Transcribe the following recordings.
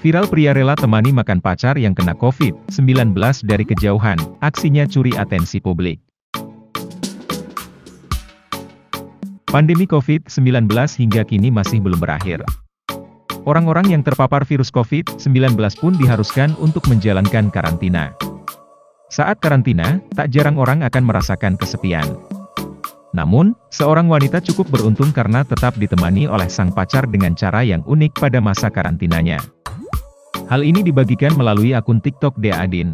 Viral pria rela temani makan pacar yang kena COVID-19 dari kejauhan, aksinya curi atensi publik. Pandemi COVID-19 hingga kini masih belum berakhir. Orang-orang yang terpapar virus COVID-19 pun diharuskan untuk menjalankan karantina. Saat karantina, tak jarang orang akan merasakan kesepian. Namun, seorang wanita cukup beruntung karena tetap ditemani oleh sang pacar dengan cara yang unik pada masa karantinanya. Hal ini dibagikan melalui akun TikTok Dea Adin.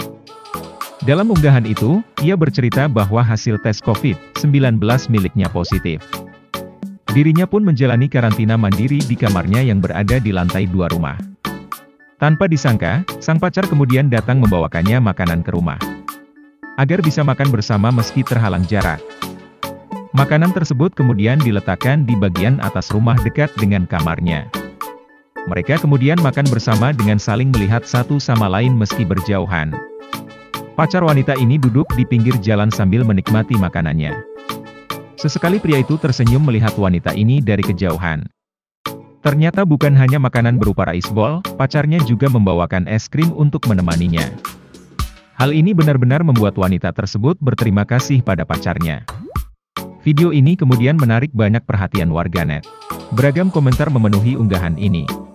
Dalam unggahan itu, ia bercerita bahwa hasil tes COVID-19 miliknya positif. Dirinya pun menjalani karantina mandiri di kamarnya yang berada di lantai dua rumah. Tanpa disangka, sang pacar kemudian datang membawakannya makanan ke rumah. Agar bisa makan bersama meski terhalang jarak. Makanan tersebut kemudian diletakkan di bagian atas rumah dekat dengan kamarnya. Mereka kemudian makan bersama dengan saling melihat satu sama lain meski berjauhan. Pacar wanita ini duduk di pinggir jalan sambil menikmati makanannya. Sesekali pria itu tersenyum melihat wanita ini dari kejauhan. Ternyata bukan hanya makanan berupa rice ball, pacarnya juga membawakan es krim untuk menemaninya. Hal ini benar-benar membuat wanita tersebut berterima kasih pada pacarnya. Video ini kemudian menarik banyak perhatian warganet. Beragam komentar memenuhi unggahan ini.